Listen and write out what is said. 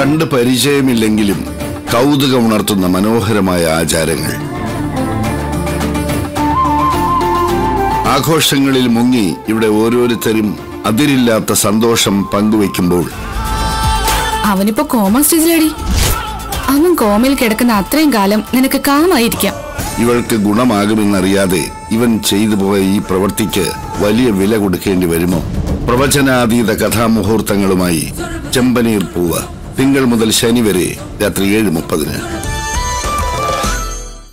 കണ്ട് പരിചയമില്ലെങ്കിലും കൗതുകം ഉണർത്തുന്ന മനോഹരമായ ആചാരങ്ങൾ. ആഘോഷങ്ങളിൽ മുങ്ങി ഇവിടെ ഓരോരുത്തരും അതിരില്ലാത്ത സന്തോഷം പങ്കുവെക്കുമ്പോൾ അവനിപ്പോ കോമ സ്റ്റേജിലടി. അവൻ കോമയിൽ കിടക്കുന്ന അത്രയും കാലം നിനക്ക് കാമായിരിക്കാം. ഇവൾക്ക് ഗുണമാകുമെന്നറിയാതെ ഇവൻ ചെയ്തു പോയ ഈ പ്രവൃത്തിക്ക് വലിയ വില കൊടുക്കേണ്ടി വരുമോ? പ്രവചനാതീത കഥാമുഹൂർത്തങ്ങളുമായി ചെമ്പനീർ പൂവ്. തിങ്കൾ മുതൽ ശനി വരെ രാത്രി ഏഴ് മുപ്പതിന്.